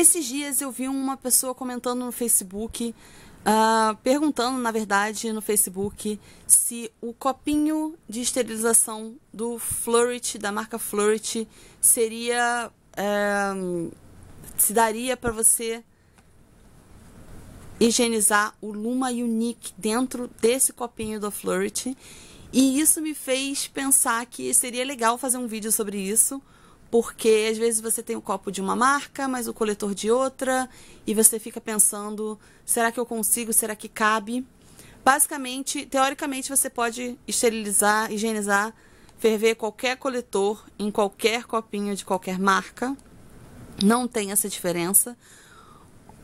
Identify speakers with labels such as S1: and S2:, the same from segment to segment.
S1: Esses dias eu vi uma pessoa comentando no Facebook, uh, perguntando, na verdade, no Facebook, se o copinho de esterilização do Florit, da marca Florit, seria. Uh, se daria para você higienizar o Luma Unique dentro desse copinho do Florit. E isso me fez pensar que seria legal fazer um vídeo sobre isso, porque às vezes você tem o copo de uma marca, mas o coletor de outra, e você fica pensando: será que eu consigo? Será que cabe? Basicamente, teoricamente, você pode esterilizar, higienizar, ferver qualquer coletor em qualquer copinho de qualquer marca. Não tem essa diferença.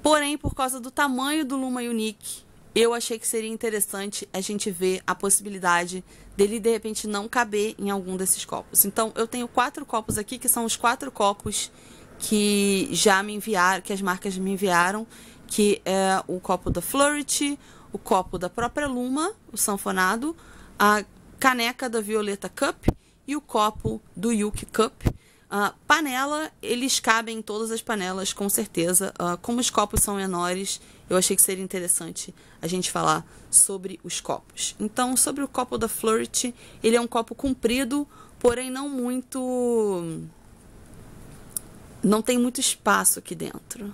S1: Porém, por causa do tamanho do Luma Unique, eu achei que seria interessante a gente ver a possibilidade dele de repente não caber em algum desses copos. Então, eu tenho quatro copos aqui que são os quatro copos que já me enviaram, que as marcas me enviaram, que é o copo da Flirt, o copo da própria Luma, o sanfonado, a caneca da Violeta Cup e o copo do Yuki Cup. Uh, panela, eles cabem em todas as panelas, com certeza. Uh, como os copos são menores, eu achei que seria interessante a gente falar sobre os copos. Então, sobre o copo da Flirt, ele é um copo comprido, porém não muito. Não tem muito espaço aqui dentro.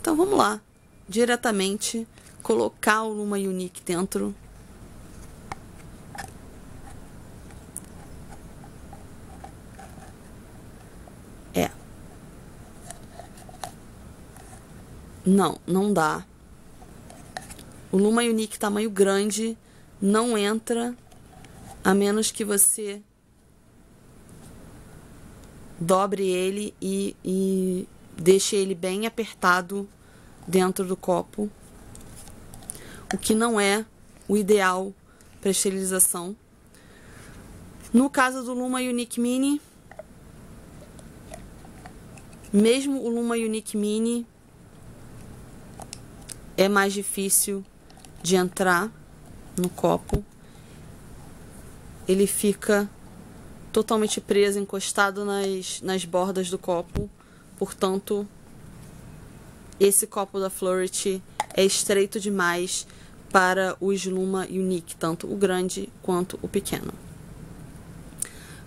S1: Então vamos lá, diretamente colocar o Luma Unique dentro Não, não dá. O Luma Unique tamanho grande não entra a menos que você dobre ele e, e deixe ele bem apertado dentro do copo, o que não é o ideal para esterilização. No caso do Luma Unique Mini, mesmo o Luma Unique Mini é mais difícil de entrar no copo. Ele fica totalmente preso, encostado nas, nas bordas do copo. Portanto, esse copo da Florit é estreito demais para o Sluma Unique, tanto o grande quanto o pequeno.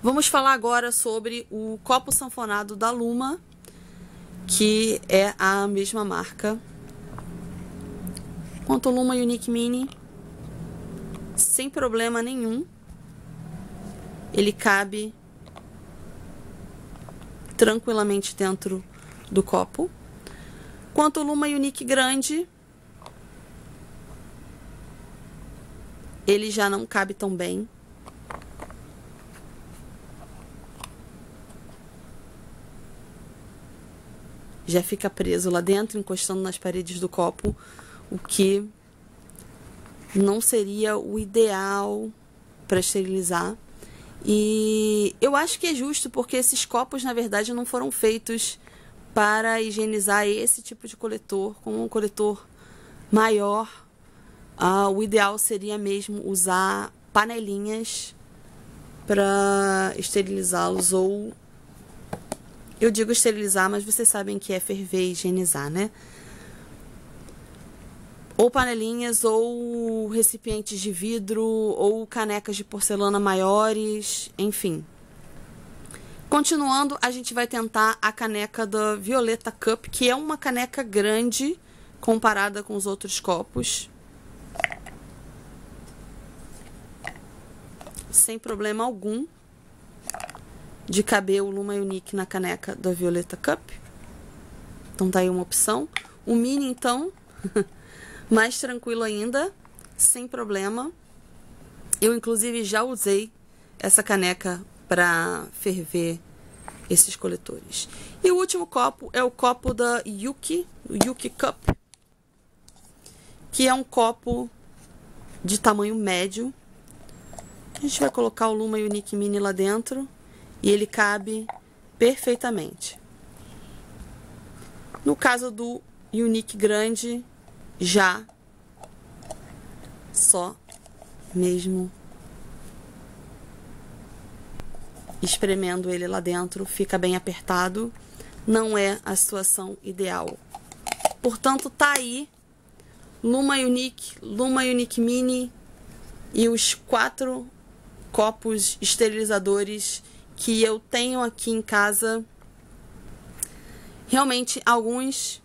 S1: Vamos falar agora sobre o copo sanfonado da Luma, que é a mesma marca Quanto Luma Unique Mini, sem problema nenhum, ele cabe tranquilamente dentro do copo. Quanto Luma Unique grande, ele já não cabe tão bem. Já fica preso lá dentro, encostando nas paredes do copo o que não seria o ideal para esterilizar. E eu acho que é justo porque esses copos, na verdade, não foram feitos para higienizar esse tipo de coletor com um coletor maior. Ah, o ideal seria mesmo usar panelinhas para esterilizá-los ou eu digo esterilizar, mas vocês sabem que é ferver e higienizar, né? Ou panelinhas, ou recipientes de vidro, ou canecas de porcelana maiores, enfim. Continuando, a gente vai tentar a caneca da Violeta Cup, que é uma caneca grande comparada com os outros copos. Sem problema algum de caber o Luma Unique na caneca da Violeta Cup. Então tá aí uma opção. O mini, então, mais tranquilo ainda, sem problema. Eu, inclusive, já usei essa caneca para ferver esses coletores. E o último copo é o copo da Yuki, o Yuki Cup, que é um copo de tamanho médio. A gente vai colocar o Luma Unique Mini lá dentro e ele cabe perfeitamente. No caso do Unique grande, já. Só. Mesmo. Espremendo ele lá dentro, fica bem apertado, não é a situação ideal. Portanto, tá aí. Luma Unique, Luma Unique Mini e os quatro copos esterilizadores que eu tenho aqui em casa. Realmente, alguns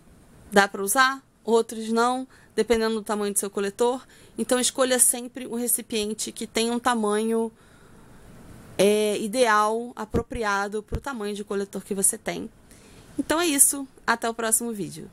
S1: dá para usar, outros não, dependendo do tamanho do seu coletor. Então, escolha sempre um recipiente que tenha um tamanho é, ideal, apropriado para o tamanho de coletor que você tem. Então é isso, até o próximo vídeo.